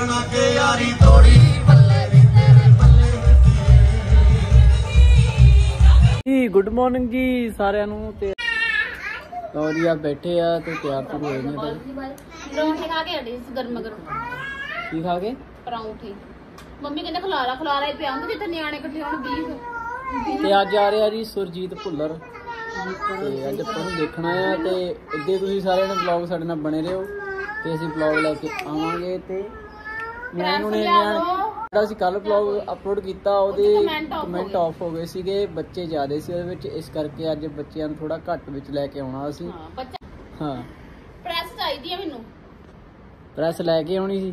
ਲੱਗਣਾ ਕਿ ਯਾਰੀ ਤੋੜੀ। ਬੱਲੇ ਵੀ ਤੇਰੇ ਬੱਲੇ ਜੀ ਗੁੱਡ ਮਾਰਨਿੰਗ ਜੀ ਸਾਰਿਆਂ ਨੂੰ ਤੇ ਜੀ ਆ ਬੈਠੇ ਆ ਤੇ ਤਿਆਰ ਤੁਰ ਹੋਏ ਨੇ ਤੇ। ਪਰੌਂਠੇ ਖਾ ਕੇ ਹਟੀ ਸੀ ਗਰਮ ਗਰਮ। ਕੀ ਖਾ ਕੇ ਪਰੌਂਠੇ। ਮੰਮੀ ਕਹਿੰਦੇ ਖਲਾਰਾ ਖਲਾਰਾ ਹੀ ਪਿਆਉਂਗੇ ਜਿੱਥੇ ਨਿਆਣੇ ਇਕੱਠੇ ਹੋਣ ਤੇ ਅੱਜ ਆ ਰਿਹਾ ਜੀ ਸੁਰਜੀਤ ਭੁੱਲਰ। ਤੇ ਅੱਜ ਆਪਾਂ ਨੂੰ ਦੇਖਣਾ ਆ ਤੇ ਇੱਦੇ ਤੁਸੀਂ ਸਾਰਿਆਂ ਨੇ ਵਲੌਗ ਸਾਡੇ ਨਾਲ ਬਣੇ ਰਹੋ। ਤੇ ਅਸੀਂ ਵਲੌਗ ਲੈ ਕੇ ਆਵਾਂਗੇ ਤੇ ਮੈਂ ਨੂੰ ਨੇ ਜਿਹੜਾ ਅਸੀਂ ਕੱਲ ਵਲੌਗ ਅਪਲੋਡ ਕੀਤਾ ਉਹਦੇ ਕਮੈਂਟ ਆਫ ਹੋ ਗਏ। ਸੀਗੇ। ਬੱਚੇ ਜ਼ਿਆਦੇ ਸੀ ਉਹਦੇ ਵਿੱਚ। ਇਸ ਕਰਕੇ ਅੱਜ ਬੱਚਿਆਂ ਨੂੰ ਥੋੜਾ ਘੱਟ ਵਿੱਚ ਲੈ ਕੇ ਆਉਣਾ ਅਸੀਂ। ਹਾਂ ਬੱਚਾ ਹਾਂ। ਪ੍ਰੈਸ ਚਾਹੀਦੀ ਆ ਮੈਨੂੰ। ਪ੍ਰੈਸ ਲੈ ਕੇ ਆਉਣੀ ਸੀ।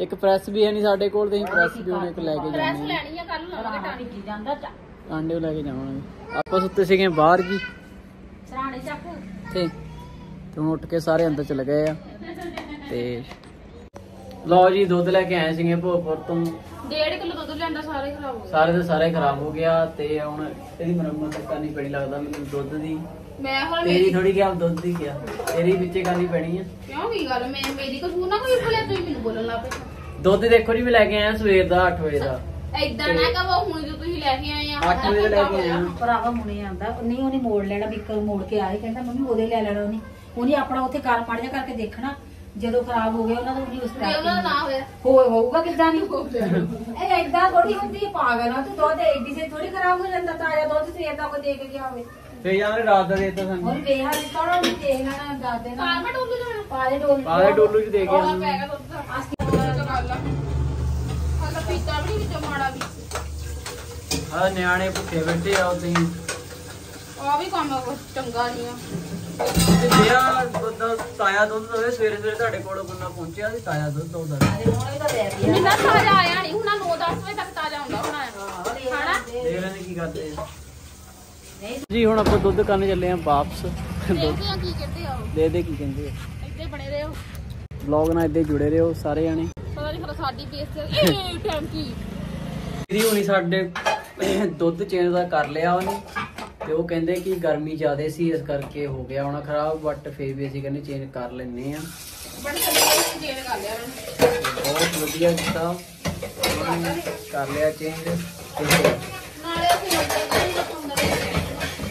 ਇੱਕ ਪ੍ਰੈਸ ਵੀ ਹੈ ਨਹੀਂ ਸਾਡੇ ਕੋਲ ਤੇ ਅਸੀਂ ਪ੍ਰੈਸ ਵੀ ਹੁਣ ਇੱਕ ਲੈ ਕੇ ਪ੍ਰੈਸ ਜਾਣੀ ਹੈ। ਲੈਣੀ ਆ ਕੱਲ ਲਾਵਾਂਗੇ ਟਾਣੀ ਕੀ ਜਾਂਦਾ ਆਂਡੇ ਉਹ ਲੈ ਕੇ ਜਾਵਾਂਗੇ। ਆਪਾਂ ਸੁੱਤੇ ਸੀਗੇ ਬਾਹਰ ਜੀ। ਸਰਾਣੇ ਚੱਕ। ਤੇ ਤੇ ਹੁਣ ਉੱਠ ਕੇ ਸਾਰੇ ਅੰਦਰ ਚਲੇ ਗਏ ਆ। ਤੇ ਲਓ ਜੀ ਦੁੱਧ ਲੈ ਕੇ ਆਏ ਸੀਗੇ ਭੋਪੁਰ ਤੋਂ। ਡੇਢ ਕਿਲੋ ਦੁੱਧ ਲਿਆਂਦਾ ਸਾਰੇ ਖਰਾਬ ਹੋ ਗਏ। ਸਾਰੇ ਦੇ ਸਾਰੇ ਖਰਾਬ ਹੋ ਗਿਆ ਤੇ ਹੁਣ ਇਹਦੀ ਮੁਰੰਮਤ ਕਰਨੀ ਪੈਣੀ ਲੱਗਦਾ ਮੈਨੂੰ ਦੁੱਧ ਦੀ। ਮੈਂ ਹੁਣ ਤੇਰੀ ਮੇਰੀ ਥੋੜੀ ਗਿਆ ਦੁੱਧ ਦੀ ਗਿਆ ਤੇਰੀ ਵਿੱਚੇ ਕਰਨੀ ਪੈਣੀ ਆ। ਕਿਉਂ ਕੀ ਗੱਲ? ਮੈਂ ਮੇਰੀ ਕਸੂਰ ਨਾ ਕੋਈ ਭੁੱਲਿਆ ਤੁਸੀਂ ਮੈਨੂੰ ਬੋਲਣ ਲੱਗ ਪਏ। ਦੁੱਧ ਦੇਖੋ ਜੀ ਮੈਂ ਲੈ ਕੇ ਆਇਆ ਸਵੇਰ ਦਾ 8 ਵਜੇ ਦਾ। ਐਦਾਂ ਨਾ ਕਹੋ ਹੁਣ ਜੋ ਤੁਸੀਂ ਲੈ ਕੇ ਆਏ ਆ 8 ਵਜੇ ਦਾ ਲੈ ਕੇ ਆਇਆ ਭਰਾਵਾ ਮੁੰਨੇ ਆਂਦਾ ਨਹੀਂ ਉਹਨੇ ਮੋੜ ਲੈਣਾ ਵੀ ਇੱਕ ਮੋੜ ਕੇ ਆਏ ਕਹਿੰਦਾ ਮੰਮੀ ਉਹਦੇ ਲੈ ਲੈਣਾ ਉਹਨੇ। ਉਹਨੇ ਆਪਣਾ ਉੱਥੇ ਕਰ ਮਾੜ ਜਾ ਕਰਕੇ ਦੇਖਣਾ ਜਦੋਂ ਖਰਾਬ ਹੋ ਗਿਆ ਉਹਨਾਂ ਦਾ ਉਹਦੀ ਉਸ ਤੇ ਤਰ੍ਹਾਂ ਉਹਦਾ ਨਾ ਹੋਇਆ। ਹੋ ਹੋਊਗਾ ਕਿੱਦਾਂ ਨਹੀਂ? ਇਹ ਏਦਾਂ ਥੋੜੀ ਹੁੰਦੀ ਹੈ ਪਾਗਲ ਆ ਤੂੰ ਦੁੱਧ ਏਡੀ ਸੇ ਥੋੜੀ ਖਰਾਬ ਹੋ ਜਾਂਦਾ ਤਾਜ਼ਾ ਦੁੱਧ ਸਵੇਰ ਦਾ ਕੋਈ ਦੇ ਕੇ ਗਿਆ ਹੋਵੇ। ਫੇ ਯਾਰ ਰਾਤ ਦਾ ਦੇਤਾ ਸਾਨੂੰ। ਹੋਰ ਵੇਹਾ ਨਹੀਂ ਥੋੜਾ ਨਹੀਂ ਦੇਖ ਲੈਣਾ ਦੱਸ ਦੇਣਾ। ਕਾਰ ਮੈਂ ਟੋਲੂ ਜਾਣਾ ਪਾਲੇ ਡੋਲ ਪਾਲੇ ਡੋਲੂ ਚ ਦੇ ਕੇ ਉਹਦਾ ਆਉਣਾ। ਪੈ ਗਿਆ ਦੁੱਧ ਦਾ। ਗੱਲ ਆ। ਹਾਲਾ ਪੀਤਾ ਵੀ ਨਹੀਂ ਵਿੱਚੋਂ ਮਾੜਾ ਵੀ। ਆ ਨਿਆਣੇ ਭੁੱਖੇ ਬੈਠੇ ਆ ਉਹ ਤੁਸੀਂ ਆ ਵੀ ਕੰਮ ਕੁਛ ਚੰਗਾ ਨਹੀਂ ਆ। ਤੇ ਜਿਹੜਾ ਦੁੱਧ ਤਾਇਆ ਦੁੱਧ ਦਵੇ ਸਵੇਰੇ ਸਵੇਰੇ ਤੁਹਾਡੇ ਕੋਲ ਬੰਦਾ ਪਹੁੰਚਿਆ ਸੀ ਦੁੱਧ ਤਾਜ਼ਾ ਆਇਆ ਨਹੀਂ ਹੁਣ 9-10 ਵਜੇ ਤੱਕ ਤਾਜ਼ਾ ਹੁੰਦਾ ਹੋਣਾ ਆ ਹਨਾ ਦੇਖ ਲੈਣੇ ਕੀ ਕਰਦੇ ਆ। ਜੀ ਹੁਣ ਆਪਾਂ ਦੁੱਧ ਕਰਨ ਚੱਲੇ ਆ ਵਾਪਸ। ਦੁੱਧ ਦੇਖਦੇ ਆ ਕੀ ਕਹਿੰਦੇ ਆ ਉਹ। ਦੇ ਦੇ ਕੀ ਕਹਿੰਦੇ ਆ। ਇੱਥੇ ਬਣੇ ਰਹੋ। ਵਲੌਗ ਨਾਲ ਇੱਦੇ ਜੁੜੇ ਰਹੋ ਸਾਰੇ ਜਾਣੇ। ਪਤਾ ਨਹੀਂ ਫਿਰ ਸਾਡੀ ਬੇਇੱਜ਼ਤੀ ਏ ਟੈਂਕੀ। ਦੀਦੀ ਹੁਣੀ ਸਾਡੇ ਦੁੱਧ ਚੇਂਜ ਦਾ ਕਰ ਲਿਆ ਉਹਨੇ। ਤੇ ਉਹ ਕਹਿੰਦੇ ਕਿ ਗਰਮੀ ਜ਼ਿਆਦੇ ਸੀ ਇਸ ਕਰਕੇ ਹੋ ਗਿਆ ਹੋਣਾ ਖਰਾਬ ਬਟ ਫੇਰ ਵੀ ਅਸੀਂ ਕਹਿੰਦੇ ਚੇਂਜ ਕਰ ਲੈਨੇ ਆ ਚੇਂਜ ਕਰ ਲਿਆ ਬਹੁਤ ਵਧੀਆ ਕੀਤਾ। ਕਰ ਲਿਆ ਚੇਂਜ ਨਾਲੇ ਅਸੀਂ ਮੰਦਰ ਗਏ ਸੀ ਮੰਦਰ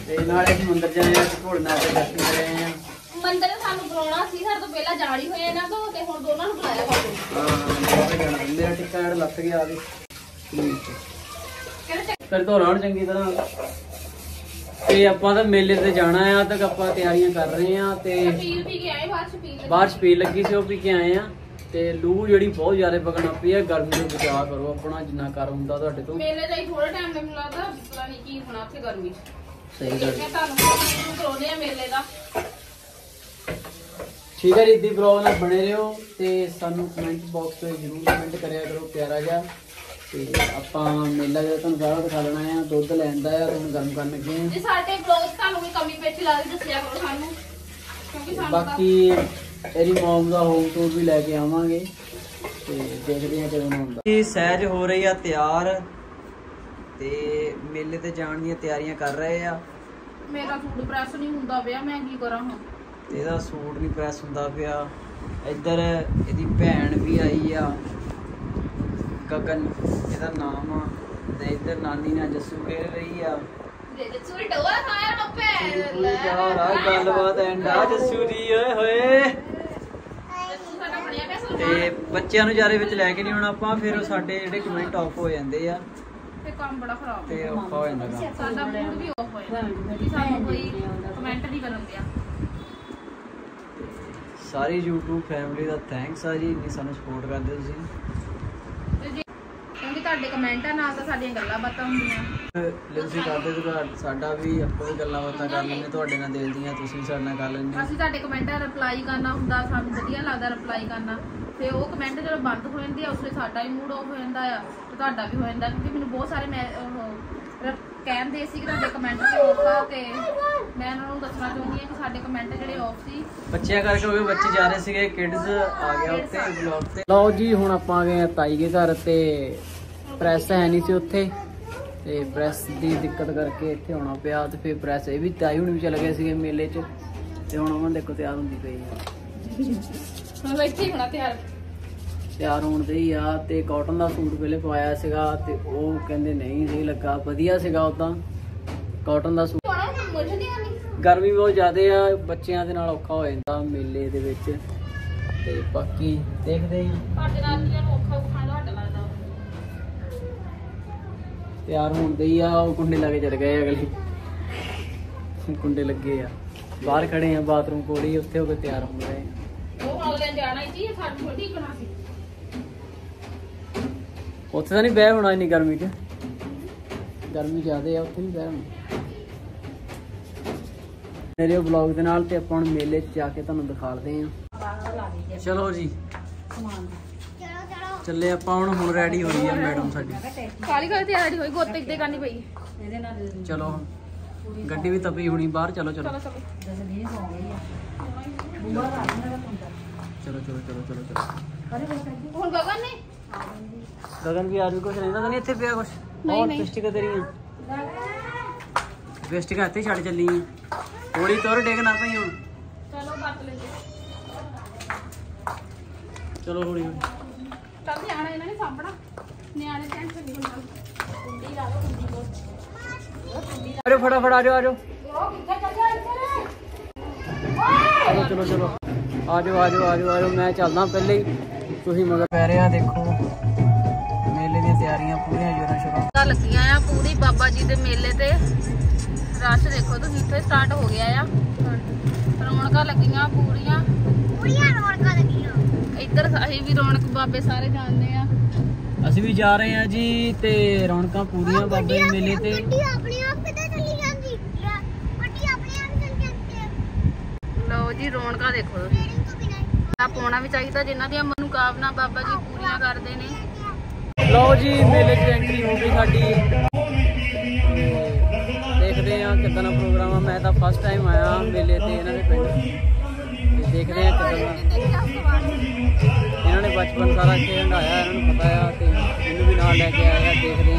ਤੇ ਨਾਲੇ ਅਸੀਂ ਮੰਦਰ ਜਾਏ ਆ ਘੋੜਨਾ ਤੇ ਦਰਸ਼ਨ ਕਰੇ ਆ ਮੰਦਰ ਸਾਨੂੰ ਬੁਲਾਉਣਾ ਸੀ ਸਾਡੇ ਤੋਂ ਪਹਿਲਾਂ ਜਾਣੀ ਹੋਏ ਇਹਨਾਂ ਤੋਂ ਤੇ ਹੁਣ ਦੋਨਾਂ ਨੂੰ ਬੁਲਾਇਆ ਬਾਬੂ ਹਾਂ ਮੇਰਾ ਟਿੱਕਾ ਜਿਹੜਾ ਲੱਥ ਗਿਆ ਆ ਕਹਿੰਦੇ ਫਿਰ ਧੋਣਾ ਹੁਣ ਚੰਗੀ ਤਰ੍ਹਾਂ। ਤੇ ਆਪਾਂ ਤਾਂ ਮੇਲੇ ਤੇ ਜਾਣਾ ਆ ਤਾਂ ਆਪਾਂ ਤਿਆਰੀਆਂ ਕਰ ਰਹੇ ਆ ਤੇ ਪੀਲ ਵੀ ਕੇ ਆਏ ਬਾਅਦ ਚ ਪੀਲ ਬਾਹਰ ਛਪੀਲ ਲੱਗੀ ਸੀ ਉਹ ਪੀ ਕੇ ਆਏ ਆ। ਤੇ ਲੂ ਜਿਹੜੀ ਬਹੁਤ ਜ਼ਿਆਦਾ ਪਕਣਾ ਪਈ ਆ ਗਰਮੀ ਤੋਂ ਬਚਾਅ ਕਰੋ ਆਪਣਾ ਜਿੰਨਾ ਕਰ ਹੁੰਦਾ ਤੁਹਾਡੇ ਤੋਂ। ਮੇਲੇ ਦਾ ਹੀ ਥੋੜਾ ਟਾਈਮ ਮੈਨੂੰ ਲੱਗਦਾ ਪਤਾ ਨਹੀਂ ਕੀ ਹੋਣਾ ਉੱਥੇ ਗਰਮੀ ਚ। ਸਹੀ ਗੱਲ। ਮੈਂ ਤੁਹਾਨੂੰ ਸ਼ੁਰੂ ਕਰਾਉਂਦੇ ਆ ਮੇਲੇ ਦਾ। ਠੀਕ ਹੈ ਜੀ ਇੱਦੀ ਬਲੌਗ ਨਾਲ ਬਣੇ ਰਹੋ ਤੇ ਸਾਨੂੰ ਕਮੈਂਟ ਬਾਕਸ ਤੇ ਜਰੂਰ ਕਮੈਂਟ ਕਰਿਆ ਕਰੋ ਪਿਆਰਾ ਜਿਹਾ। ਤੇ ਆਪਾਂ ਮੇਲਾ ਜਿਹੜਾ ਤੁਹਾਨੂੰ ਸਾਰਾ ਦਿਖਾ ਲੈਣਾ ਆ ਦੁੱਧ ਲੈਣ ਦਾ ਆ ਤੇ ਹੁਣ ਗਰਮ ਕਰਨ ਲੱਗੇ ਆ। ਜੇ ਸਾਡੇ ਬਲੌਗ ਤੁਹਾਨੂੰ ਕੋਈ ਕਮੀ ਪੇਚੀ ਲੱਗਦੀ ਦੱਸਿਆ ਕਰੋ ਸਾਨੂੰ। ਕਿਉਂਕਿ ਸਾਨੂੰ ਤਾਂ ਬਾਕੀ ਇਹਦੀ ਮੌਮ ਦਾ ਹੋਮ ਟੂਰ ਵੀ ਲੈ ਕੇ ਆਵਾਂਗੇ ਤੇ ਦੇਖਦੇ ਹਾਂ ਕਦੋਂ ਹੁੰਦਾ। ਇਹ ਸਹਿਜ ਹੋ ਰਹੀ ਆ ਤਿਆਰ ਤੇ ਮੇਲੇ ਤੇ ਜਾਣ ਦੀਆਂ ਤਿਆਰੀਆਂ ਕਰ ਰਹੇ ਆ। ਮੇਰਾ ਫੂਡ ਪ੍ਰੈਸ ਨਹੀਂ ਹੁੰਦਾ ਪਿਆ ਮੈਂ ਕੀ ਕਰਾਂ ਹੁਣ? ਤੇ ਇਹਦਾ ਸੂਟ ਨਹੀਂ ਪ੍ਰੈਸ ਹੁੰਦਾ ਪਿਆ। ਇੱਧਰ ਇਹਦੀ ਭੈਣ ਵੀ ਆਈ ਆ ਗਗਨ। ਇਹਦਾ ਨਾਮ ਆ ਤੇ ਇੱਧਰ ਨਾਨੀ ਨਾਲ ਜੱਸੂ ਖੇਡ ਰਹੀ ਆ। ਦੇ ਦੇ ਚੂਲ ਡੋਆ ਖਾਇਆ ਟੋਪੇ ਲੈ ਯਾਰ ਆ ਗੱਲਬਾਤ ਐਂਡਾ ਜੱਸੂ ਦੀ ਓਏ ਹੋਏ। ਤੂੰ ਬੱਚਿਆਂ ਨੂੰ ਜਾਰੇ ਵਿੱਚ ਲੈ ਕੇ ਨਹੀਂ ਆਉਣਾ ਆਪਾਂ ਫਿਰ ਉਹ ਸਾਡੇ ਜਿਹੜੇ ਕਮੈਂਟ ਆਫ ਹੋ ਜਾਂਦੇ ਆ। ਤੇ ਕੰਮ ਬੜਾ ਖਰਾਬ ਤੇ ਔਖਾ ਹੋ ਜਾਂਦਾ ਕੰਮ। ਸਾਡਾ ਮੂਡ ਵੀ ਆਫ ਹੋਇਆ ਕਿ ਸਾਨੂੰ ਕੋਈ ਕਮੈਂਟ ਨਹੀਂ ਕਰਨ ਦਿਆ। ਸਾਰੀ YouTube ਫੈਮਿਲੀ ਦਾ ਥੈਂਕਸ ਆ ਜੀ ਇੰਨੀ ਸਾਨੂੰ ਸਪੋਰਟ ਕਰਦੇ ਤੁਸੀਂ। ਤੁਹਾਡੇ ਕਮੈਂਟ ਆ ਨਾਲ ਤਾਂ ਸਾਡੀਆਂ ਗੱਲਾਂ ਬਾਤਾਂ ਹੁੰਦੀਆਂ। ਲਿੰਸੀ ਕਰਦੇ ਤੇ ਤੁਹਾ- ਸਾਡਾ ਵੀ ਆਪਾਂ ਵੀ ਗੱਲਾਂ ਬਾਤਾਂ ਕਰ ਲੈਂਦੇ ਤੁਹਾਡੇ ਨਾਲ ਦਿਲ ਦੀਆਂ ਤੁਸੀਂ ਵੀ ਸਾਡੇ ਨਾਲ ਕਰ ਲੈਂਦੇ। ਅਸੀਂ ਤੁਹਾਡੇ ਕਮੈਂਟਾਂ ਰਿਪਲਾਈ ਕਰਨਾ ਹੁੰਦਾ ਸਾਨੂੰ ਵਧੀਆ ਲੱਗਦਾ ਰਿਪਲਾਈ ਕਰਨਾ। ਤੇ ਉਹ ਕਮੈਂਟ ਜਦੋਂ ਬੰਦ ਹੋ ਜਾਂਦੇ ਆ ਉਸ ਵੇਲੇ ਸਾਡਾ ਹੀ ਮੂਡ ਆਫ ਹੋ ਜਾਂਦਾ ਆ ਤੇ ਤੁਹਾਡਾ ਵੀ ਹੋ ਜਾਂਦਾ। ਕਿਉਂਕਿ ਮੈਨੂੰ ਬਹੁਤ ਸਾਰੇ ਮੈਂ ਕਹਿੰਦੇ ਸੀ ਕਿ ਤੁਹਾਡੇ ਕਮੈਂਟ ਤੇ ਆਫ ਆ ਤੇ ਮੈਂ ਉਹਨਾਂ ਨੂੰ ਦੱਸਣਾ ਚਾਹੁੰਦੀ ਹਾਂ ਕਿ ਸਾਡੇ ਕਮੈਂਟ ਜਿਹੜੇ ਆਫ ਸੀ। ਬੱਚਿਆਂ ਕਰਕੇ ਉਹ ਬੱਚੇ ਜਾ ਰਹੇ ਸੀਗੇ ਕਿਡਸ ਆ ਗਿਆ ਉੱਤੇ ਵਲੌਗ ਤੇ। ਲਓ ਜੀ ਹੁਣ ਆਪਾਂ ਆ ਗਏ ਆ ਤਾਈ ਦੇ ਘਰ ਤੇ। ਪ੍ਰੈਸ ਹੈ ਨਹੀਂ ਸੀ ਉੱਥੇ। ਤੇ ਪ੍ਰੈਸ ਦੀ ਦਿੱਕਤ ਕਰਕੇ ਇੱਥੇ ਆਉਣਾ ਪਿਆ ਤੇ ਫਿਰ ਪ੍ਰੈਸ ਇਹ ਵੀ ਤਾਈ ਹੁਣ ਵੀ ਚਲੇ ਗਏ ਸੀਗੇ ਮੇਲੇ 'ਚ ਤੇ ਹੁਣ ਉਹਨਾਂ ਦੇਖੋ ਤਿਆਰ ਹੁੰਦੀ ਪਈ ਹੈ ਹੁਣ ਬੈਠੀ ਹੋਣਾ ਤਿਆਰ। ਤਿਆਰ ਹੋਣ ਦੇ ਹੀ ਆ ਤੇ ਕਾਟਨ ਦਾ ਸੂਟ ਪਹਿਲੇ ਪਵਾਇਆ ਸੀਗਾ ਤੇ ਉਹ ਕਹਿੰਦੇ ਨਹੀਂ ਨਹੀਂ ਲੱਗਾ। ਵਧੀਆ ਸੀਗਾ ਉਦਾਂ ਕਾਟਨ ਦਾ ਸੂਟ ਗਰਮੀ ਬਹੁਤ ਜ਼ਿਆਦਾ ਆ ਬੱਚਿਆਂ ਦੇ ਨਾਲ ਔਖਾ ਹੋ ਜਾਂਦਾ ਮੇਲੇ ਦੇ ਵਿੱਚ। ਤੇ ਬਾਕੀ ਦੇਖਦੇ ਹਾਂ। ਨਾਲ ਔਖਾ ਖਾਣਾ ਤੁਹਾਡਾ ਲੱਗਦਾ ਤਿਆਰ ਹੋਣ ਦੇ ਹੀ ਆ ਉਹ ਕੁੰਡੇ ਲਾ ਕੇ ਚੜ ਗਏ ਅਗਲੇ। ਕੁੰਡੇ ਲੱਗੇ ਆ। ਬਾਹਰ ਖੜੇ ਆ ਬਾਥਰੂਮ ਕੋਲ ਹੀ ਉੱਥੇ ਹੋ ਕੇ ਤਿਆਰ ਹੋ ਰਹੇ ਆ। ਉਹ ਅਗਲੇ ਨੇ ਜਾਣਾ ਸੀ ਸਾਨੂੰ ਥੋੜੀ ਕਣਾ ਸੀ। ਉੱਥੇ ਤਾਂ ਨਹੀਂ ਬਹਿ ਹੋਣਾ ਇੰਨੀ ਗਰਮੀ 'ਚ। ਗਰਮੀ ਜ਼ਿਆਦੇ ਆ ਉੱਥੇ ਨਹੀਂ ਬਹਿ ਹੋਣਾ। ਮੇਰੇ ਵਲੌਗ ਦੇ ਨਾਲ ਤੇ ਆਪਾਂ ਹੁਣ ਮੇਲੇ 'ਚ ਜਾ ਕੇ ਤੁਹਾਨੂੰ ਦਿਖਾਉਂਦੇ ਆ। ਚਲੋ ਜੀ। ਚੱਲੇ ਆਪਾਂ ਹੁਣ ਹੁਣ ਰੈਡੀ ਹੋਈ ਆ ਮੈਡਮ ਸਾਡੀ। ਕਾਲੀ ਕਾਲੀ ਤਿਆਰੀ ਹੋਈ ਗੋਤੇ ਕਿਤੇ ਕਰਨੀ ਪਈ। ਇਹਦੇ ਨਾਲ ਚਲੋ ਗੱਡੀ ਵੀ ਤਪੀ ਹੋਣੀ ਬਾਹਰ ਚਲੋ ਚਲੋ। ਚਲੋ ਚਲੋ। ਚਲੋ ਚਲੋ ਚਲੋ ਹੁਣ ਗਗਨ ਨੇ? ਗਗਨ ਵੀ ਅੱਜ ਕੁਛ ਰਹਿੰਦਾ ਤਾਂ ਨਹੀਂ ਇੱਥੇ ਪਿਆ ਕੁਛ। ਨਹੀਂ, ਹੋਰ ਨਹੀਂ। ਪਿਸਟਿਕਾਂ ਤੇਰੀਆਂ ਪਿਸਟਿਕਾਂ ਇੱਥੇ ਛੱਡ ਚੱਲੀ ਥੋੜੀ ਤੋਰ ਡੇਗ ਨਾ ਪਈ ਹੁਣ। ਚਲੋ ਬੱਤ ਲੈ ਚਲੋ ਹੌਲੀ ਹੌਲੀ। ਚੱਲ ਨਿਆਣਾ ਇਹਨਾਂ ਨੇ ਸਾਂਭਣਾ। ਨਿਆਣੇ ਟੈਨਸ਼ਨ ਨਹੀਂ ਹੁੰਦਾ। ਕੁੰਡੀ ਲਾ ਲਓ ਕੁੰਡੀ ਕੋਲ। ਆਜੋ ਫਟਾਫਟ ਆਜੋ ਆਜੋ। ਚਲੋ ਚਲੋ ਚਲੋ ਆਜੋ ਆਜੋ ਆਜੋ ਆਜੋ ਮੈਂ ਚੱਲਦਾ ਪਹਿਲੇ ਹੀ। ਤੁਸੀਂ ਮਗਰ ਪੈ ਰਿਹਾ ਦੇਖੋ। ਮੇਲੇ ਦੀਆਂ ਤਿਆਰੀਆਂ ਪੂਰੀਆਂ ਜੋਰਾਂ ਸ਼ੁਰੂ। ਤਾਂ ਲੱਗੀਆਂ ਆ ਪੂਰੀ ਬਾਬਾ ਜੀ ਦੇ ਮੇਲੇ ਤੇ। ਰਸ਼ ਦੇਖੋ ਤੁਸੀਂ ਇੱਥੇ ਸਟਾਰਟ ਹੋ ਗਿਆ ਆ। ਰੌਣਕਾਂ ਲੱਗੀਆਂ ਪੂਰੀਆਂ। ਪੂਰੀਆਂ ਰੌਣਕਾਂ ਲੱਗੀਆਂ। ਇੱਧਰ ਅਸੀਂ ਵੀ ਰੌਣਕ ਬਾਬੇ ਸਾਰੇ ਜਾਣਦੇ ਆ। ਅਸੀਂ ਵੀ ਜਾ ਰਹੇ ਹਾਂ ਜੀ ਤੇ ਰੌਣਕਾਂ ਪੂਰੀਆਂ ਬਾਬੇ ਦੇ ਮੇਲੇ ਤੇ। ਆਪਣੀ ਆਪ ਕਿੱਦਾਂ ਚੱਲੀ ਜਾਂਦੀ। ਗੱਡੀ ਆਪਣੇ ਆਪ ਚੱਲ ਜਾਂਦੀ ਹੈ ਲਓ ਜੀ ਰੌਣਕਾਂ ਦੇਖੋ ਆ ਪਾਉਣਾ ਵੀ ਚਾਹੀਦਾ ਜਿਨ੍ਹਾਂ ਦੀਆਂ ਮਨੋਕਾਮਨਾ ਬਾਬਾ ਜੀ ਪੂਰੀਆਂ ਕਰਦੇ ਨੇ। ਲਓ ਜੀ ਮੇਲੇ 'ਚ ਐਂਟਰੀ ਹੋ ਗਈ ਸਾਡੀ। ਦੇਖਦੇ ਹਾਂ ਕਿੱਦਾਂ ਦਾ ਪ੍ਰੋਗਰਾਮ ਆ। ਮੈਂ ਤਾਂ ਫਸਟ ਟਾਈਮ ਆਇਆ ਮੇਲੇ ਤੇ ਇਹਨਾਂ ਦੇ ਪਿੰਡ। ਦੇਖਦੇ ਕਿੱਦਾਂ ਦਾ। ਇਹਨਾਂ ਨੇ ਬਚਪਨ ਸਾਰਾ ਖੇਡ ਆਇਆ ਇਹਨਾਂ ਨੂੰ ਪਤਾ ਆ ਤੇ ਮੈਨੂੰ ਵੀ ਨਾਲ ਲੈ ਕੇ ਆਇਆ ਦੇਖਦੇ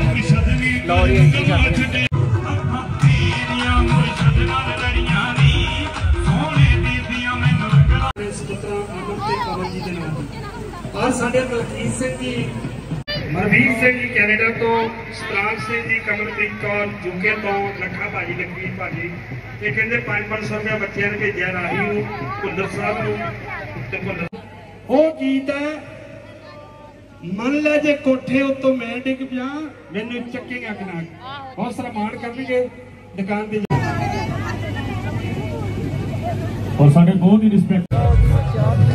ਐਂਟਰੀ ਕਰਦੇ ਜੀ ਦੇ ਨਾਮ ਔਰ ਸਾਡੇ ਮਲਕੀਤ ਸਿੰਘ ਜੀ। ਮਨਵੀਰ ਸਿੰਘ ਜੀ ਕੈਨੇਡਾ ਤੋਂ ਸਤਰਾਜ ਸਿੰਘ ਜੀ ਕਮਲਪ੍ਰੀਤ ਕੌਰ ਯੂਕੇ ਤੋਂ ਲੱਖਾ ਭਾਜੀ ਲਖਵੀਰ ਭਾਜੀ। ਇਹ ਕਹਿੰਦੇ 5-500 ਰੁਪਏ ਬੱਚਿਆਂ ਨੇ ਭੇਜਿਆ ਰਾਹੀ ਨੂੰ ਭੁੱਲਰ ਸਾਹਿਬ ਨੂੰ ਤੇ ਭੁੱਲਰ ਉਹ ਗੀਤ ਹੈ। ਮੰਨ ਲੈ ਜੇ ਕੋਠੇ ਉੱਤੋਂ ਮੈਂ ਡਿੱਗ ਪਿਆ, ਮੈਨੂੰ ਚੱਕੇਗਾ ਕਿਨਾ ਹੌਸਲਾ ਮਾਣ ਕਰਨਗੇ ਦੁਕਾਨ ਤੇ ਔਰ ਸਾਡੇ ਬਹੁਤ ਹੀ ਰਿਸਪੈਕਟ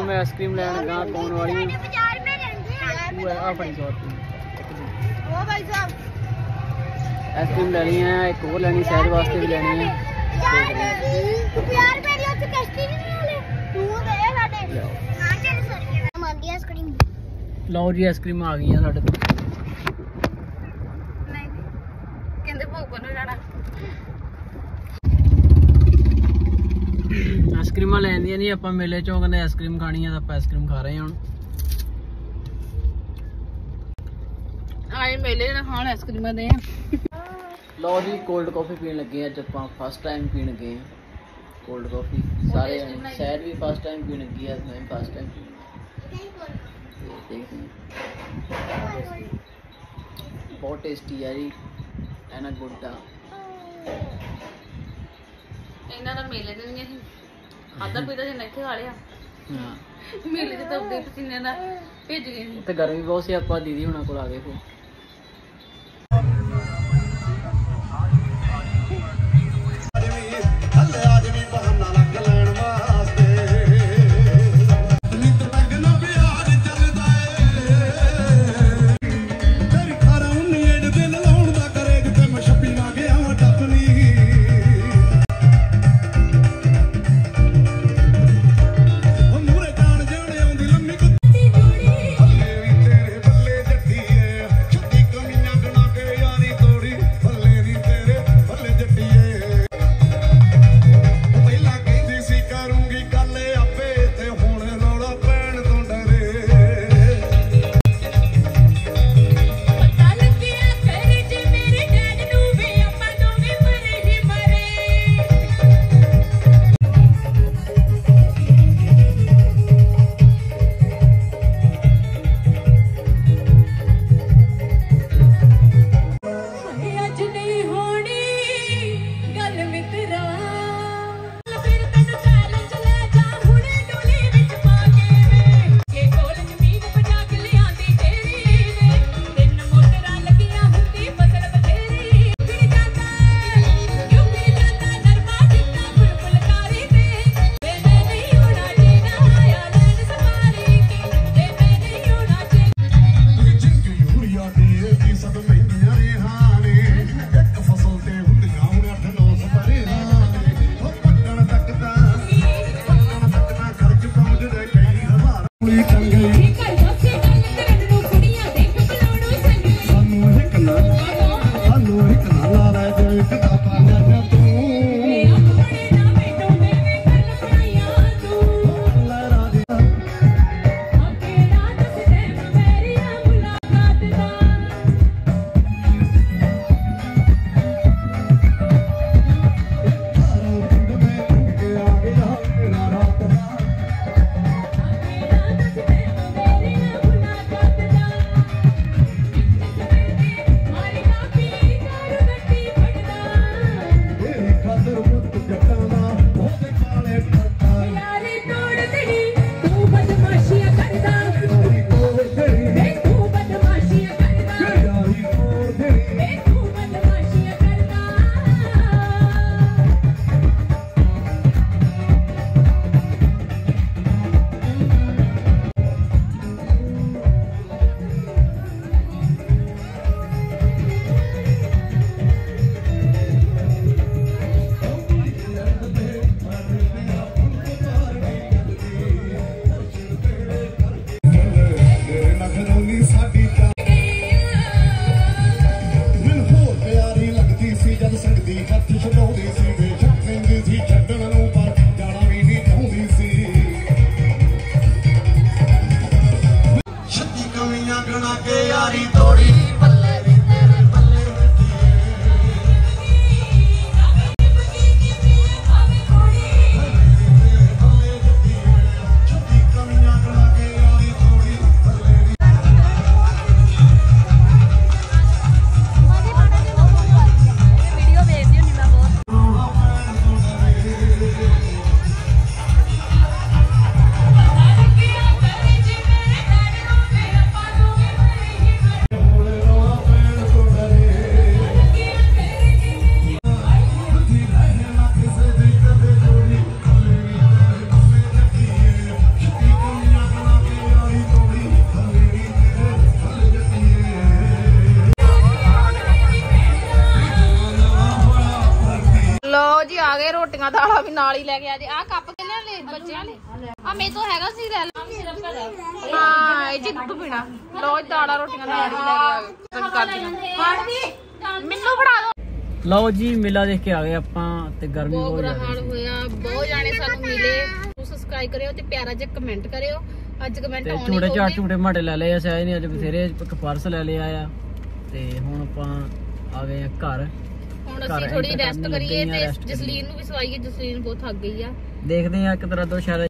ਹੁਣ ਮੈਂ ਆਈਸਕ੍ਰੀਮ ਲੈਣ ਗਾ ਕੌਣ ਵਾਲੀ ਸਾਡੇ ਬਾਜ਼ਾਰ ਮੇ ਰਹਿੰਦੇ ਆ ਉਹ ਹੈ ਆ ਫੜੀ ਸੌ ਰੁਪਏ ਉਹ ਭਾਈ ਸਾਹਿਬ ਆਈਸਕ੍ਰੀਮ ਲੈਣੀ ਹੈ ਇੱਕ ਹੋਰ ਲੈਣੀ ਸਹਿਜ ਵਾਸਤੇ ਵੀ ਲੈਣੀ ਹੈ ਬਾਜ਼ਾਰ ਮੇ ਦੀ ਉੱਥੇ ਕਸ਼ਤੀ ਨਹੀਂ ਹਲੇ ਤੂੰ ਗਏ ਸਾਡੇ ਲਿਆਓ। ਹਾਂ ਚੱਲ ਸਰ ਮੰਗੀ ਆਈਸਕ੍ਰੀਮ ਲਓ ਜੀ ਆਈਸਕ੍ਰੀਮ ਆ ਗਈਆਂ ਸਾਡੇ ਕੋਲ ਨਹੀਂ ਕਹਿੰਦੇ ਭੋਗ ਨੂੰ ਜਾਣਾ ਨਹੀਂ ਆਪਾਂ ਮੇਲੇ ਚੋਂ ਕਹਿੰਦੇ ਆਈਸਕ੍ਰੀਮ ਖਾਣੀ ਆ ਤਾਂ ਆਪਾਂ ਆਈਸਕ੍ਰੀਮ ਖਾ ਰਹੇ ਹਾਂ ਹੁਣ। ਆਏ ਮੇਲੇ ਨਾਲ ਖਾਣ ਆਈਸਕ੍ਰੀਮਾਂ ਦੇ। ਲਓ ਜੀ ਕੋਲਡ ਕਾਫੀ ਪੀਣ ਲੱਗੇ ਆ ਅੱਜ ਆਪਾਂ ਫਸਟ ਟਾਈਮ ਪੀਣ ਲੱਗੇ ਆ ਕੋਲਡ ਕਾਫੀ ਸਾਰੇ। ਸ਼ਾਇਦ ਵੀ ਫਸਟ ਟਾਈਮ ਪੀਣ ਲੱਗੀ ਆ ਮੈਂ ਫਸਟ ਟਾਈਮ ਹਾਂ। ਬਹੁਤ ਟੇਸਟੀ ਆ ਜੀ ਐਨਾ ਗੁੱਡ ਆ ਇਹਨਾਂ ਦਾ ਮੇਲੇ ਦੇ ਨਹੀਂ ਅਸੀਂ ਖਾਦਾ ਪੀਤਾ ਜਿੰਨਾ ਇੱਥੇ ਖਾ ਲਿਆ ਹਾਂ। ਮੇਲੇ ਤੇ ਤਾਂ ਪਸੀਨੇ ਦਾ ਭੇਜ ਗਏ। ਸੀ ਤੇ ਗਰਮੀ ਬਹੁਤ ਸੀ ਆਪਾਂ ਦੀਦੀ ਹੁਣਾਂ ਕੋਲ ਆ ਗਏ ਫਿਰ Kali Kali ਨਾਲ ਹੀ ਲੈ ਕੇ ਆ ਜੇ। ਆ ਕੱਪ ਕੇ ਲਿਆ ਲੈ ਬੱਚਿਆਂ ਲਈ ਆ ਮੇਰੇ ਤੋਂ ਹੈਗਾ ਸੀ ਰੈਲ ਹਾਂ ਇਹ ਜੀ ਦੁੱਧ ਪੀਣਾ। ਲੋ ਦਾਲਾਂ ਰੋਟੀਆਂ ਨਾਲ ਹੀ ਲੈ ਕੇ ਆ ਗਏ। ਕਰਦੀਆਂ ਮੈਨੂੰ ਫੜਾ ਦੋ ਲਓ ਜੀ ਮੇਲਾ ਦੇਖ ਕੇ ਆ ਗਏ ਆਪਾਂ ਤੇ ਗਰਮੀ ਬਹੁਤ ਹਾਲ ਹੋਇਆ। ਬਹੁਤ ਜਾਣੇ ਸਾਨੂੰ ਮਿਲੇ। ਸਬਸਕ੍ਰਾਈਬ ਕਰਿਓ ਤੇ ਪਿਆਰਾ ਜਿਹਾ ਕਮੈਂਟ ਕਰਿਓ। ਅੱਜ ਕਮੈਂਟ ਆਉਣੇ ਚਾਰ ਹੋਣਗੇ। ਝੂਟੇ ਮਾਟੇ ਲੈ ਲਏ ਆ ਸ਼ਾਇਦ ਨਹੀਂ ਅੱਜ ਬਥੇਰੇ ਇੱਕ ਪਰਸ ਲੈ ਲਿਆ ਆ। ਤੇ ਹੁਣ ਆਪਾਂ ਆ ਗਏ ਆ ਘਰ। ਹੁਣ ਅਸੀਂ ਥੋੜੀ ਰੈਸਟ ਕਰੀਏ ਤੇ ਜਸਲੀਨ ਨੂੰ ਵੀ ਸਵਾਈਏ ਜਸਲੀਨ ਬਹੁਤ ਥੱਕ ਗਈ ਆ। ਦੇਖਦੇ ਆ ਇੱਕ ਤਰ੍ਹਾਂ ਤੋਂ ਸ਼ਾਇਦ